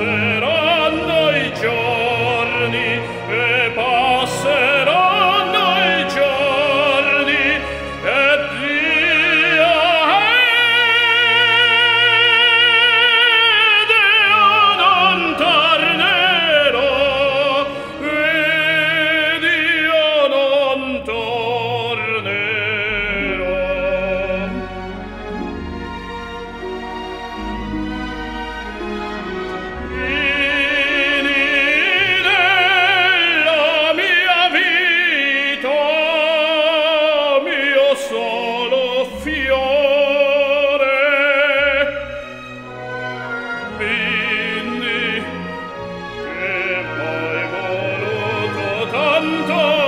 se Oh.